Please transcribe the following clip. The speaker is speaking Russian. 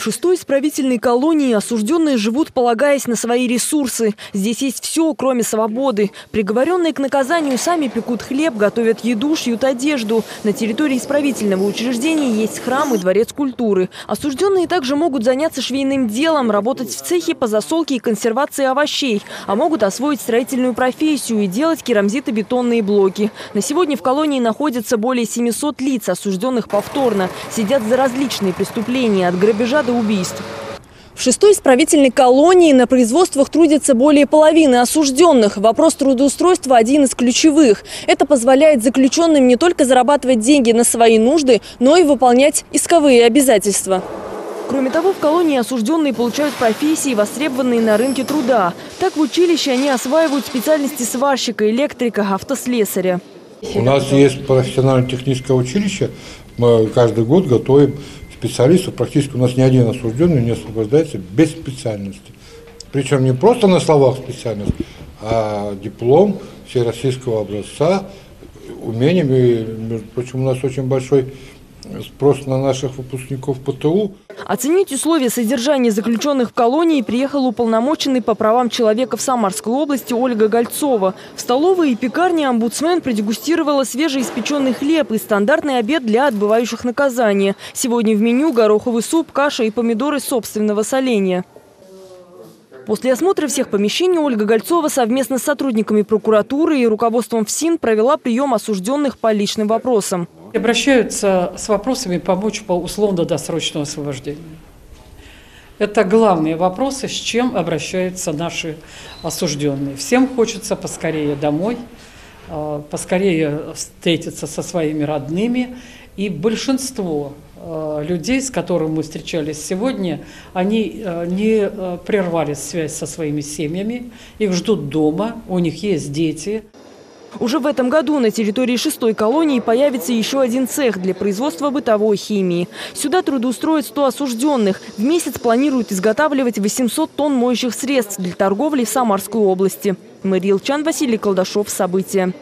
В шестой исправительной колонии осужденные живут, полагаясь на свои ресурсы. Здесь есть все, кроме свободы. Приговоренные к наказанию сами пекут хлеб, готовят еду, шьют одежду. На территории исправительного учреждения есть храм и дворец культуры. Осужденные также могут заняться швейным делом, работать в цехе по засолке и консервации овощей. А могут освоить строительную профессию и делать керамзитобетонные блоки. На сегодня в колонии находится более 700 лиц, осужденных повторно. Сидят за различные преступления, от грабежа до убийств. В шестой исправительной колонии на производствах трудятся более половины осужденных. Вопрос трудоустройства один из ключевых. Это позволяет заключенным не только зарабатывать деньги на свои нужды, но и выполнять исковые обязательства. Кроме того, в колонии осужденные получают профессии, востребованные на рынке труда. Так в училище они осваивают специальности сварщика, электрика, автослесаря. У нас есть профессионально-техническое училище. Мы каждый год готовим специалистов. Практически у нас ни один осужденный не освобождается без специальности. Причем не просто на словах специальность, а диплом всероссийского образца, умениями. Между прочим, у нас очень большой спрос на наших выпускников ПТУ. Оценить условия содержания заключенных в колонии приехал уполномоченный по правам человека в Самарской области Ольга Гольцова. В столовой и пекарне омбудсмен продегустировала свежеиспеченный хлеб и стандартный обед для отбывающих наказания. Сегодня в меню гороховый суп, каша и помидоры собственного соления. После осмотра всех помещений Ольга Гольцова совместно с сотрудниками прокуратуры и руководством ФСИН провела прием осужденных по личным вопросам. Обращаются с вопросами помочь по условно-досрочному освобождению. Это главные вопросы, с чем обращаются наши осужденные. Всем хочется поскорее домой, а, поскорее встретиться со своими родными. И большинство а, людей, с которыми мы встречались сегодня, они а, не прервали связь со своими семьями, их ждут дома, у них есть дети. Уже в этом году на территории шестой колонии появится еще один цех для производства бытовой химии. Сюда трудоустроят 100 осужденных. В месяц планируют изготавливать 800 тонн моющих средств для торговли в Самарской области. Мария Илчан, Василий Колдашов. События.